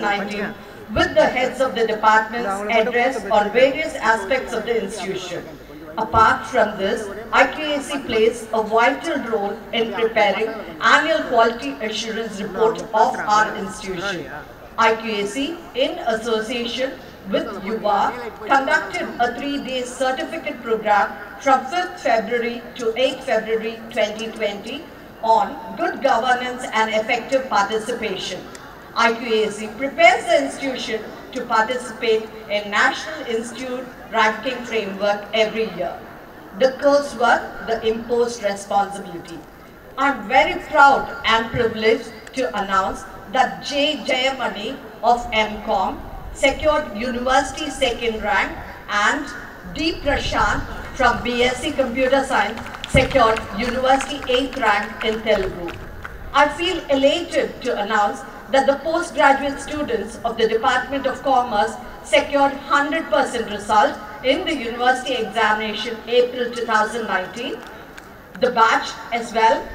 19 with the heads of the departments address on various aspects of the institution. Apart from this, IQAC plays a vital role in preparing annual quality assurance report of our institution. IQAC, in association with UVA, conducted a three-day certificate program from 5th February to 8th February 2020 on good governance and effective participation. IQAC prepares the institution to participate in National Institute Ranking Framework every year. The coursework, the imposed responsibility. I'm very proud and privileged to announce that J. Jayamani of MCOM secured university second rank and D. Prashant from BSc Computer Science secured university 8th rank in Telugu. I feel elated to announce that the postgraduate students of the Department of Commerce secured 100% result in the university examination April 2019. The batch as well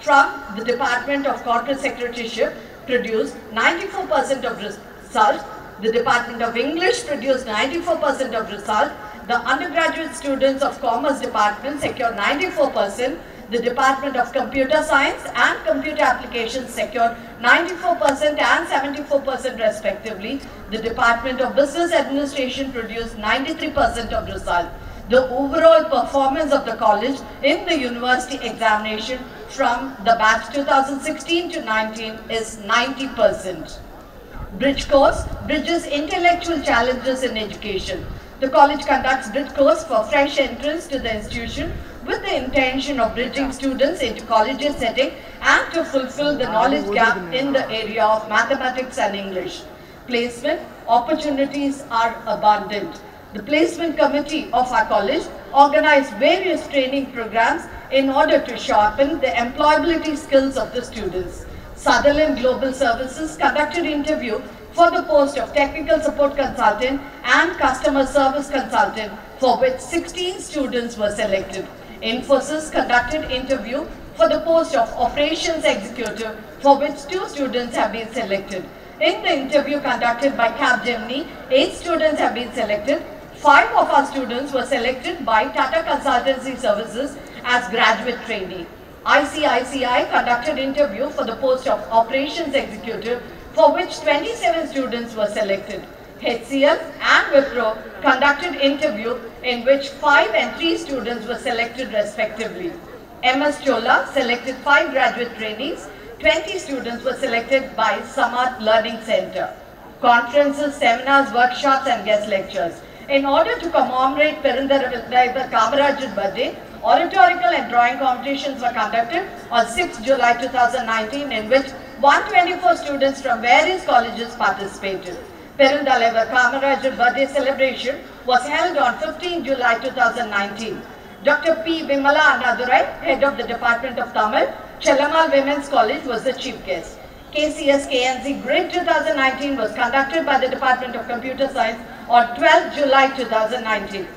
from the Department of Corporate Secretaryship produced 94% of result. The Department of English produced 94% of result. The undergraduate students of Commerce Department secured 94%. The Department of Computer Science and Computer Applications secured 94% and 74% respectively. The Department of Business Administration produced 93% of result. The overall performance of the college in the university examination from the batch 2016 to 19 is 90%. Bridge course bridges intellectual challenges in education. The college conducts bridge course for fresh entrants to the institution with the intention of bridging students into colleges setting and to fulfill the knowledge gap in the area of mathematics and English. Placement opportunities are abundant. The placement committee of our college organized various training programs in order to sharpen the employability skills of the students. Sutherland Global Services conducted interview for the post of technical support consultant and customer service consultant for which 16 students were selected. Infosys conducted interview for the post of operations executive for which two students have been selected. In the interview conducted by Capgemini, eight students have been selected. Five of our students were selected by Tata Consultancy Services as graduate trainee. ICICI conducted interview for the post of operations executive for which 27 students were selected. HCL and Wipro conducted interview in which 5 and 3 students were selected respectively. MS Chola selected 5 graduate trainees, 20 students were selected by Samarth Learning Center. Conferences, seminars, workshops and guest lectures. In order to commemorate Perunthalaivar Kamaraj's birthday, oratorical and drawing competitions were conducted on 6 July 2019 in which 124 students from various colleges participated. Perunthalaivar Kamaraj's birthday celebration was held on 15 July 2019. Dr. P. Vimala Annadurai, head of the Department of Tamil, Chellammal Women's College was the chief guest. KCS KNZ Grid 2019 was conducted by the Department of Computer Science on 12 July 2019.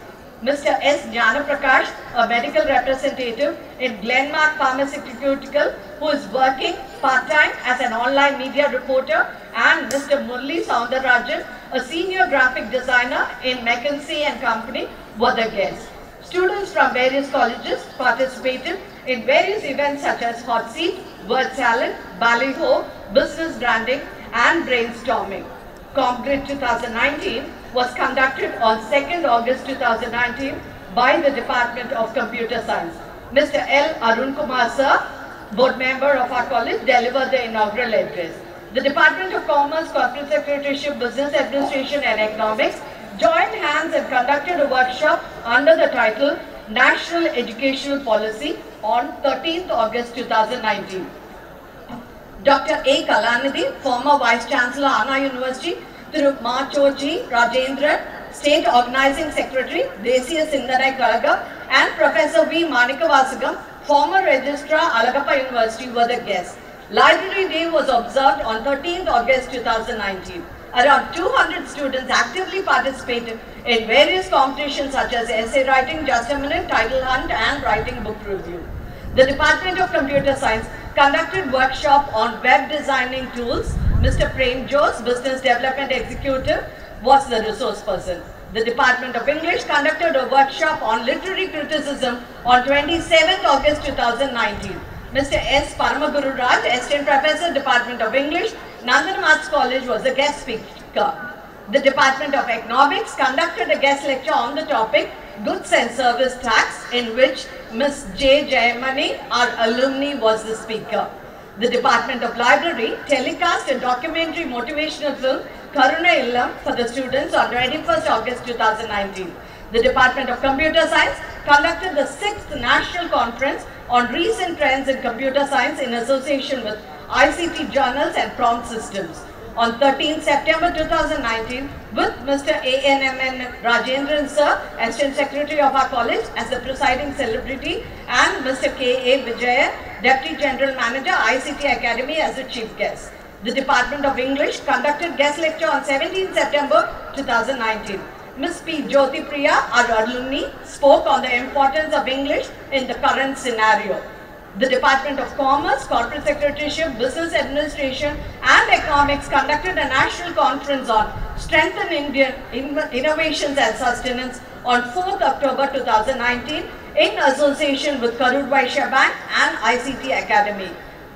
Mr. S. Jnanaprakash, a medical representative in Glenmark Pharmaceutical, who is working part-time as an online media reporter, and Mr. Murli Soundarajan, a senior graphic designer in McKinsey and Company, were the guests. Students from various colleges participated in various events such as Hot Seat, Word Salad, Ballyho, Business Branding, and Brainstorming. ComGrid 2019 was conducted on 2nd August 2019 by the Department of Computer Science. Mr. L. Arun Kumar Sir, board member of our college, delivered the inaugural address. The Department of Commerce, Corporate Secretaryship, Business Administration and Economics joined hands and conducted a workshop under the title National Educational Policy on 13th August 2019. Dr. A. Kalanidhi, former Vice Chancellor, of Anna University, Thiru Machoji Rajendran, State Organizing Secretary, Desiya Sindanai Kalaga, and Professor V. Manikavasagam, former Registrar, Alagappa University, were the guests. Library Day was observed on 13th August 2019. Around 200 students actively participated in various competitions such as essay writing, just a minute, title hunt, and writing book review. The Department of Computer Science conducted workshop on web designing tools Mr. Prem Jose, Business Development Executive, was the resource person. The Department of English conducted a workshop on literary criticism on 27th August 2019. Mr. S. Paramaguru Raj, Assistant Professor, Department of English, Nandan College was the guest speaker. The Department of Economics conducted a guest lecture on the topic Goods and Service Tax in which Ms. J. Jayamani, our alumni, was the speaker. The Department of Library telecast a documentary motivational film Karuna Illam for the students on 21st August 2019. The Department of Computer Science conducted the 6th National Conference on recent trends in computer science in association with ICT journals and prompt systems on 13 September 2019 with Mr. ANMN Rajendran Sir, Assistant Secretary of our college as the presiding celebrity and Mr. K.A. Vijaya, Deputy General Manager, ICT Academy as the chief guest. The Department of English conducted guest lecture on 17 September 2019. Ms. P. Jyoti Priya, our alumni, spoke on the importance of English in the current scenario. The Department of Commerce, Corporate Secretaryship, Business Administration and Economics conducted a national conference on Strengthen Indian Innovations and Sustenance on 4th October 2019 in association with Karur Vysya Bank and ICT Academy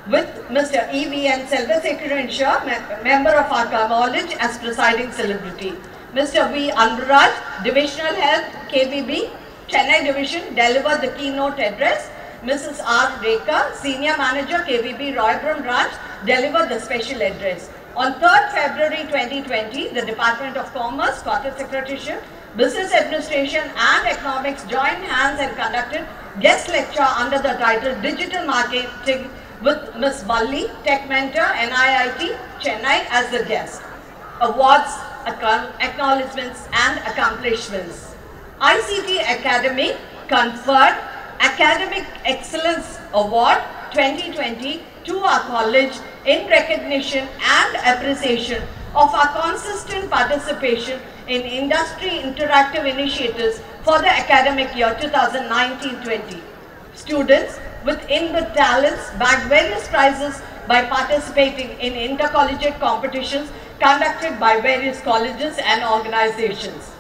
with Mr. E.V.N. Selvasekharan Shah, member of our college as presiding celebrity. Mr. V. Anuraj, Divisional Health, KVB, Chennai Division, delivered the keynote address Mrs. R. Rekha, Senior Manager KVB Royapuram Branch, delivered the special address. On 3rd February 2020, the Department of Commerce, Corporate Secretaryship, Business Administration and Economics joined hands and conducted guest lecture under the title Digital Marketing with Ms. Balli, Tech Mentor, NIIT, Chennai as the guest. Awards, acknowledgements and accomplishments. ICT Academy conferred Academic Excellence Award 2020 to our college in recognition and appreciation of our consistent participation in industry interactive initiatives for the academic year 2019-20. Students with inbuilt talents bagged various prizes by participating in intercollegiate competitions conducted by various colleges and organizations.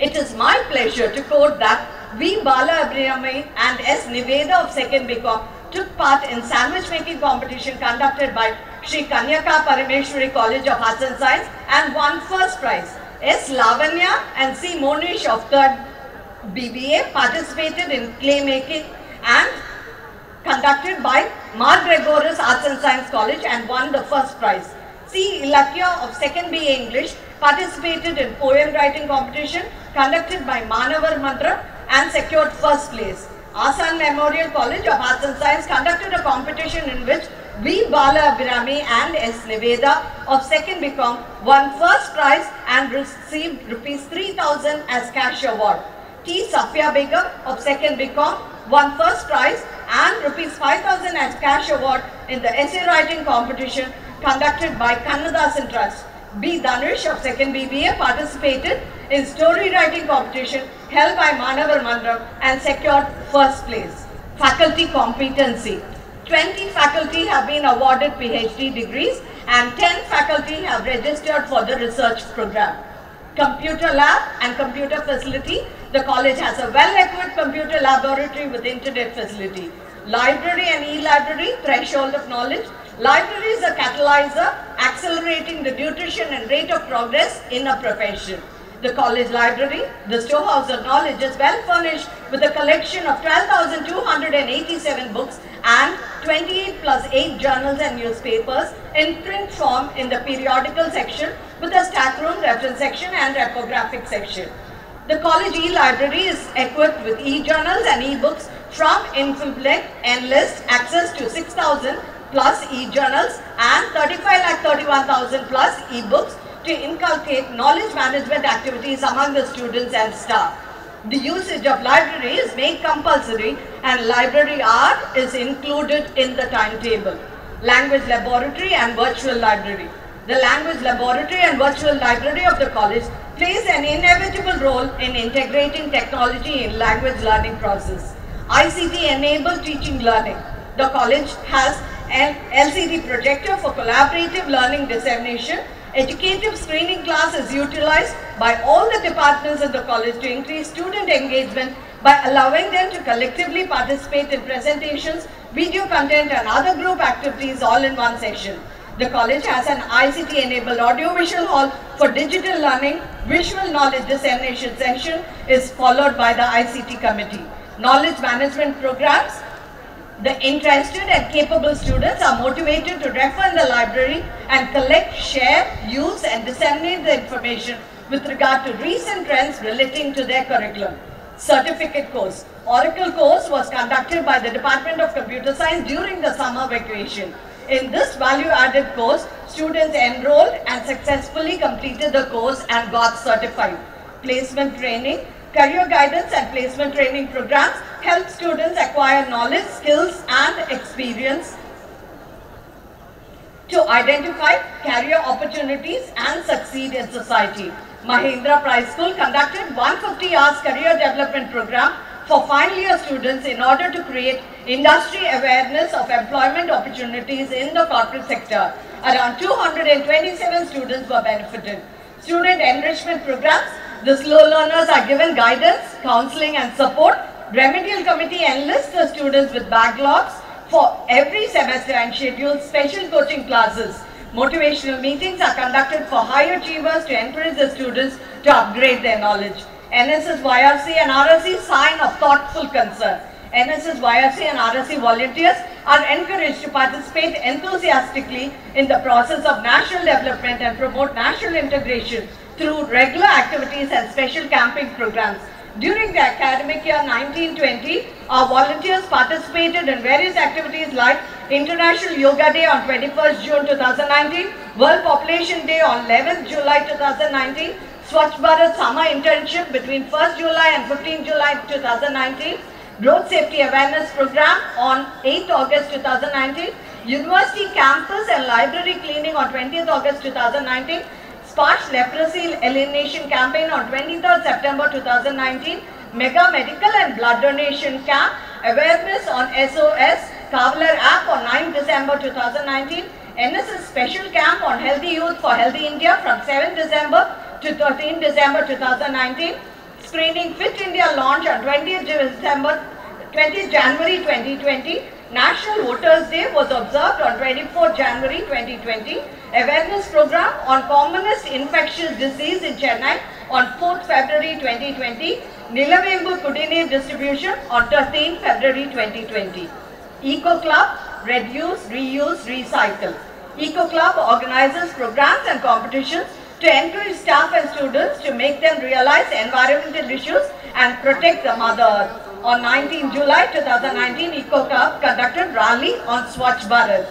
It is my pleasure to quote that V. Bala Abhinamai and S. Niveda of 2nd BCom took part in sandwich making competition conducted by Sri Kanyaka Parameshwari College of Arts and Science and won first prize. S. Lavanya and C. Monish of 3rd BBA participated in clay making and conducted by Mar Gregorios Arts and Science College and won the first prize. C. Ilakya of 2nd BA English participated in poem writing competition conducted by Manavar Mandram and secured first place. Asan Memorial College of Arts and Science conducted a competition in which V. Bala Abhinamai and S. Niveda of 2nd BCom won first prize and received rupees 3000 as cash award. T. Safia Begum of 2nd BCom won first prize and rupees 5000 as cash award in the essay writing competition conducted by Kannadasan Trust. B. Dhanush of 2nd BBA participated in story writing competition held by Manavar Mandram and secured first place. Faculty competency. 20 faculty have been awarded PhD degrees and 10 faculty have registered for the research program. Computer lab and computer facility. The college has a well-equipped computer laboratory with internet facility. Library and e-library, threshold of knowledge. Library is a catalyzer accelerating the nutrition and rate of progress in a profession. The college library, the storehouse of knowledge is well furnished with a collection of 12,287 books and 28 plus 8 journals and newspapers in print form in the periodical section with a stack room, reference section and reprographic section. The college e-library is equipped with e-journals and e-books from INFLIBNET, N-LIST, access to 6,000 plus e-journals and 35 lakh 31,000 plus e-books to inculcate knowledge management activities among the students and staff. The usage of library is made compulsory and library art is included in the timetable. Language laboratory and virtual library. The language laboratory and virtual library of the college plays an inevitable role in integrating technology in language learning process. ICT enabled teaching learning. The college has an LCD projector for collaborative learning dissemination. Educative screening class is utilized by all the departments of the college to increase student engagement by allowing them to collectively participate in presentations, video content and other group activities all in one session. The college has an ICT-enabled audiovisual hall for digital learning. Visual knowledge dissemination session is followed by the ICT committee. Knowledge management programs the interested and capable students are motivated to refer in the library and collect, share, use and disseminate the information with regard to recent trends relating to their curriculum. Certificate course. Oracle course was conducted by the Department of Computer Science during the summer vacation. In this value-added course, students enrolled and successfully completed the course and got certified. Placement training. Career guidance and placement training programs help students acquire knowledge, skills and experience to identify career opportunities and succeed in society. Mahindra Pride School conducted 150 hours career development program for final year students in order to create industry awareness of employment opportunities in the corporate sector. Around 227 students were benefited. Student enrichment programs, the slow learners are given guidance, counseling and support. Remedial committee enlists the students with backlogs for every semester and schedules special coaching classes. Motivational meetings are conducted for high achievers to encourage the students to upgrade their knowledge. NSS, YRC and RSC sign of thoughtful concern. NSS, YRC and RSC volunteers are encouraged to participate enthusiastically in the process of national development and promote national integration through regular activities and special camping programs. During the academic year 1920, our volunteers participated in various activities like International Yoga Day on 21st June 2019, World Population Day on 11th July 2019, Swachh Bharat Summer Internship between 1st July and 15th July 2019, Road Safety Awareness Program on 8th August 2019, University Campus and Library Cleaning on 20th August 2019, Sparsh Leprosy Elimination Campaign on 23rd September 2019, Mega Medical and Blood Donation Camp, Awareness on SOS, Kavalan app on 9th December 2019, NSS Special Camp on Healthy Youth for Healthy India from 7th December to 13th December 2019, Screening Fit India launch on 20th December 20th January 2020. National Voters Day was observed on 24 January 2020. Awareness program on commonest infectious disease in Chennai on 4th February 2020. Nilavembu Kudinir distribution on 13th February 2020. Eco Club, Reduce, Reuse, Recycle. Eco Club organizes programs and competitions to encourage staff and students to make them realize environmental issues and protect the mother earth. On 19 July 2019, Eco Club conducted rally on Swachh Bharat.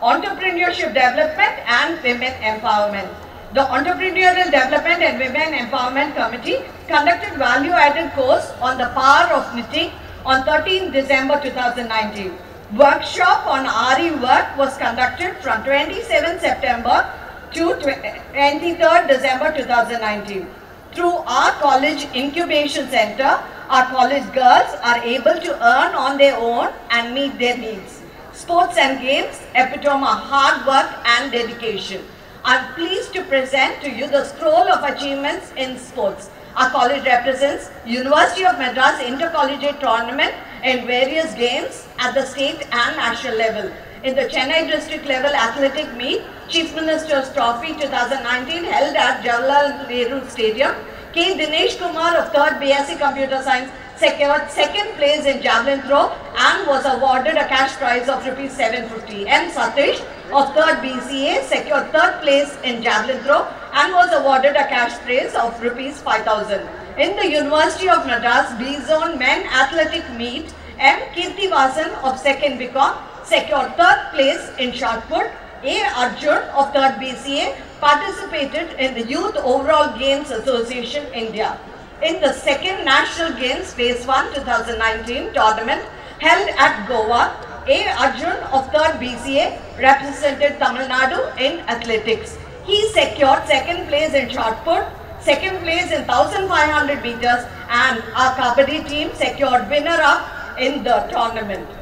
Entrepreneurship Development and Women Empowerment. The Entrepreneurial Development and Women Empowerment Committee conducted value-added course on the power of knitting on 13 December 2019. Workshop on RE work was conducted from 27 September to 23rd December 2019. Through our college incubation center, our college girls are able to earn on their own and meet their needs. Sports and games epitome of hard work and dedication. I'm pleased to present to you the scroll of achievements in sports. Our college represents University of Madras Intercollegiate Tournament in various games at the state and national level. In the Chennai district level athletic meet, Chief Minister's Trophy 2019 held at Jawaharlal Nehru Stadium, K. Dinesh Kumar of 3rd BSc Computer Science secured second place in javelin throw and was awarded a cash prize of rupees 750. M. Satish of 3rd BCA secured third place in javelin throw and was awarded a cash prize of rupees 5000. In the University of Madras B Zone Men Athletic Meet, M. Kirtivasan of 2nd BCom secured third place in shot put. A. Arjun of 3rd BCA participated in the Youth Overall Games Association India. In the second National Games Phase 1 2019 tournament held at Goa, A. Arjun of 3rd BCA represented Tamil Nadu in athletics. He secured second place in shot put, second place in 1500 meters and our Kabaddi team secured winner-up in the tournament.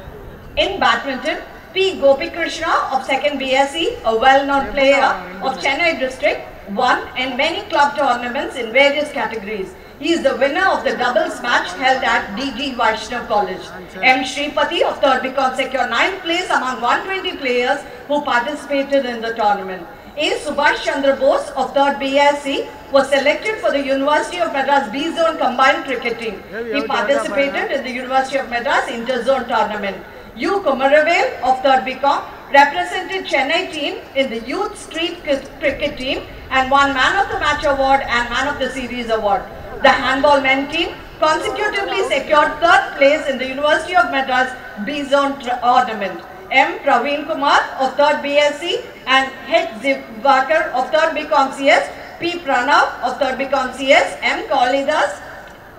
In badminton, P. Gopikrishna of 2nd BSE, a well-known player of Chennai district, won in many club tournaments in various categories. He is the winner of the doubles match held at DG Vaishnav College. M. Shripati of 3rd BCom secured 9th place among 120 players who participated in the tournament. A. Subhash Chandra Bose of 3rd BSE was selected for the University of Madras B Zone combined cricket team. He participated in the University of Madras Inter-Zone tournament. U. Kumaravel of 3rd BCom represented Chennai team in the Youth Street Cricket team and won Man of the Match award and Man of the Series award. The handball men team consecutively secured third place in the University of Madras B Zone tournament. M. Praveen Kumar of 3rd BSc and H. Zivakar of 3rd BCom CS, P. Pranav of 3rd BCom CS, M. Kalidas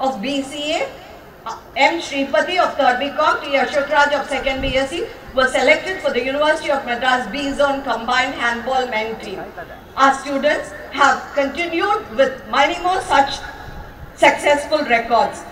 of BCA, M. Shripati of 3rd BCom, T. Ashokraj of 2nd BSc were selected for the University of Madras B Zone Combined Handball Men team. Our students have continued with many more such successful records.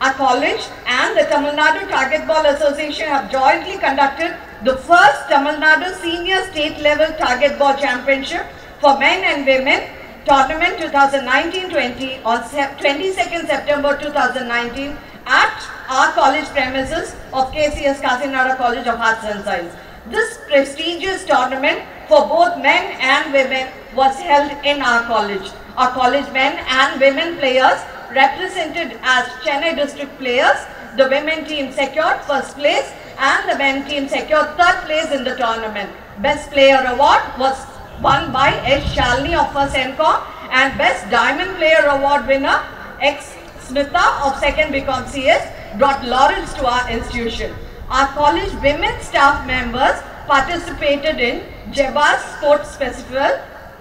Our college and the Tamil Nadu Target Ball Association have jointly conducted the first Tamil Nadu Senior State Level Target Ball Championship for men and women tournament 2019-20 on 22nd September 2019 at our college premises of KCS Kasi Nadar College of Arts and Science. This prestigious tournament for both men and women was held in our college. Our college men and women players represented as Chennai district players. The women team secured first place and the men team secured third place in the tournament. Best player award was won by S. Shalini of first NCOM and best diamond player award winner X. Smita of 2nd BCom CS brought laurels to our institution. Our college women staff members participated in Jebas Sports Festival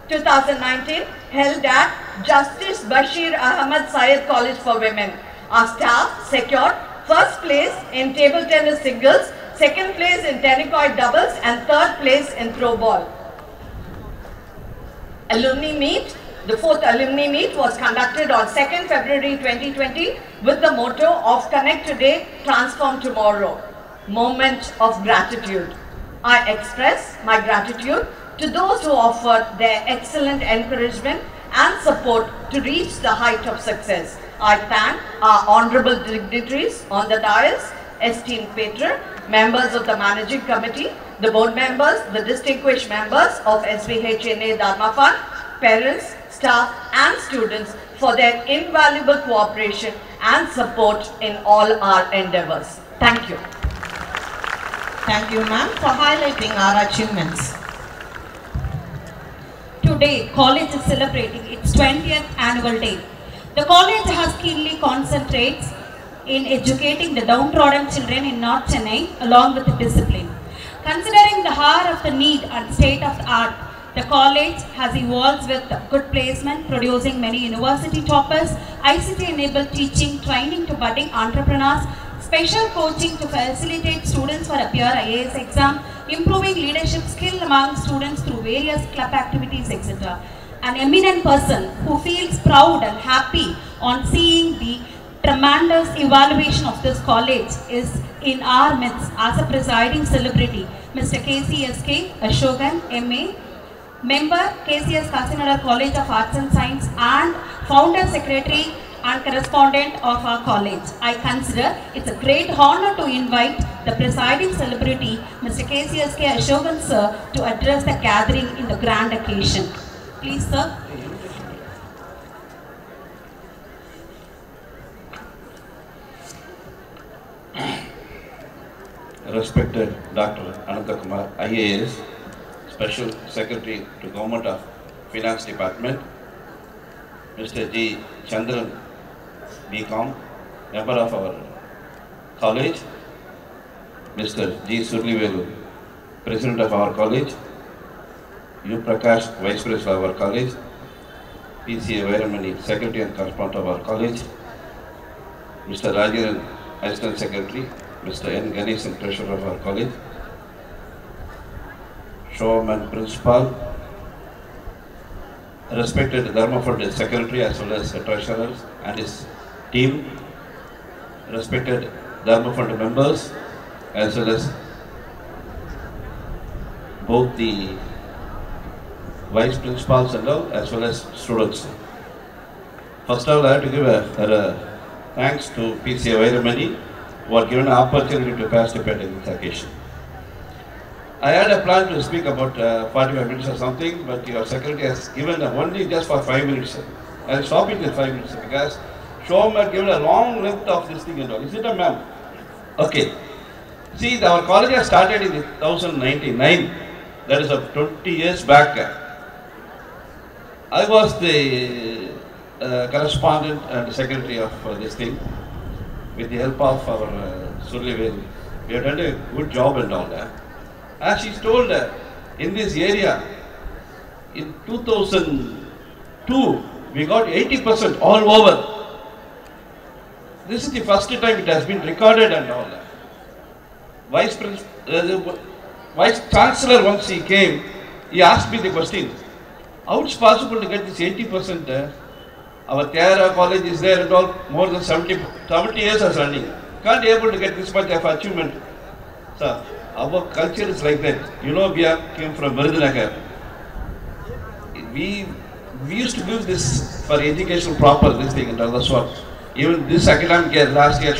2019 held at Justice Bashir Ahmad Syed College for Women. Our staff secured first place in table tennis singles, second place in tennis doubles and third place in throw ball. Alumni meet the fourth alumni meet was conducted on 2nd February 2020 with the motto of Connect Today, Transform Tomorrow. Moment of gratitude. I express my gratitude to those who offered their excellent encouragement and support to reach the height of success. I thank our honorable dignitaries on the dais, esteemed patron, members of the managing committee, the board members, the distinguished members of SVHNA Dharma Fund, parents, staff and students for their invaluable cooperation and support in all our endeavors. Thank you. Thank you, ma'am, for highlighting our achievements. Today, college is celebrating its 20th annual day. The college has keenly concentrates in educating the downtrodden children in North Chennai along with the discipline. Considering the hour of the need and state of the art, the college has evolved with good placement, producing many university toppers, ICT-enabled teaching, training to budding entrepreneurs, special coaching to facilitate students for a appear IAS exam, improving leadership skill among students through various club activities, etc. An eminent person who feels proud and happy on seeing the tremendous evaluation of this college is in our midst as a presiding celebrity, Mr. KCSK Ashokan, MA, member KCS Kasi Nadar College of Arts and Science and founder secretary and correspondent of our college. I consider it's a great honor to invite the presiding celebrity, Mr. KCSK Ashokan sir, to address the gathering in the grand occasion. Please sir. Respected Dr. Anantakumar, IAS, Special Secretary to Government of Finance Department, Mr. G. Chandran, BCom, member of our college, Mr. G. Surlivelu, President of our college, U. Prakash, Vice President of our college, PCA Vairamani, Secretary and Correspondent of our college, Mr. Rajan, Assistant Secretary, Mr. N. Ganesan, Treasurer of our college, Showman Principal, respected Dharma Fund Secretary as well as the Treasurer and his team, respected Dharma Fund members as well as both the vice principals and all, as well as students. First of all, I have to give a, a thanks to PCA Vairamani who are given an opportunity to participate in this occasion. I had a plan to speak about uh, 45 minutes or something, but your secretary has given only just for 5 minutes. I'll stop it in 5 minutes because Shom had given a long length of this thing and all. Is it a ma'am? Okay. See, our college has started in 2099. That is of 20 years back. I was the uh, correspondent and secretary of uh, this thing with the help of our uh. We have done a good job and all that. As she told, uh, in this area, in 2002, we got 80% all over. This is the first time it has been recorded and all that. Vice, uh, Vice Chancellor, once he came, he asked me the question, how it's possible to get this 80%? Our Tiara college is there and all, more than 70, 70 years is running. Can't be able to get this much of achievement. So, our culture is like that. You know, we are, came from Virudhunagar. We, we used to give this for educational proper, this thing and all, that's what. Even this academic year, last year,